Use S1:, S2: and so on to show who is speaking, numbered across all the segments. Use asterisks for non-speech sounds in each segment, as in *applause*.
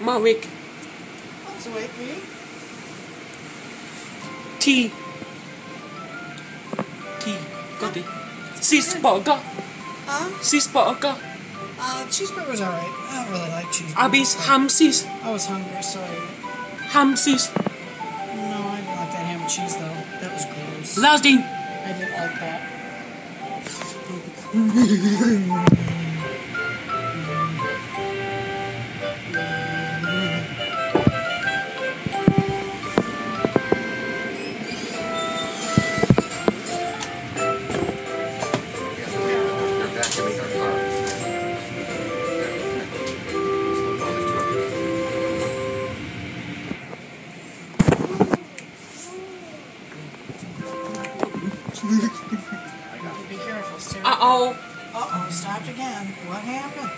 S1: Mavic.
S2: That's awake, me.
S1: T. T. Có tí. Cheeseburger.
S2: Huh?
S1: Cheeseburger.
S2: Uh, cheeseburger's alright. I don't really like cheeseburgers.
S1: Abby's ham cheese.
S2: I was hungry, so I...
S1: Ham cheese.
S2: No, I didn't like that ham and cheese, though. That was gross.
S1: Lasting.
S2: I didn't like that. *laughs* Be careful, Stu.
S1: Uh-oh.
S2: Uh-oh, stopped again. What happened?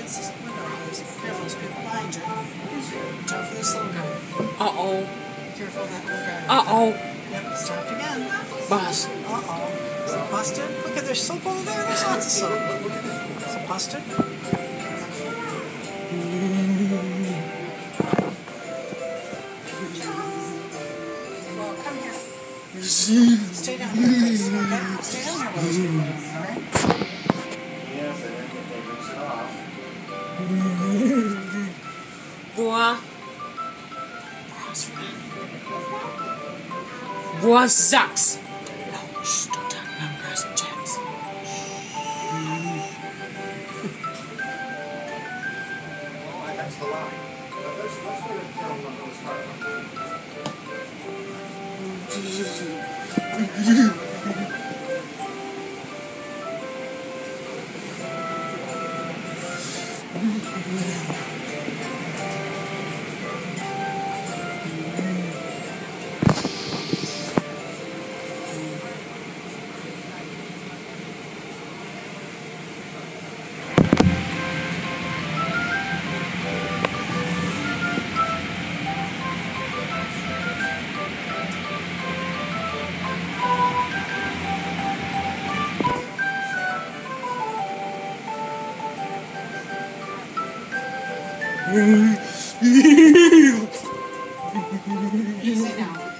S2: It's this window. There's careful, there's people behind you. Watch out for this little guy.
S1: Uh-oh.
S2: Be careful of that little guy.
S1: Uh-oh.
S2: Yep, stopped again.
S1: Bus.
S2: Uh-oh. Is it busted? Look at there's soap over there. There's lots of soap. Is it busted? Well, come here. Stay down here, please. Okay? Stay down here while there's people down there, all right?
S3: Yes, and then they rinse it off.
S1: Bois. Bois sucks. Oh, no, shh,
S3: the line. Let's, let's let it tell what those car *laughs*
S2: Easy now.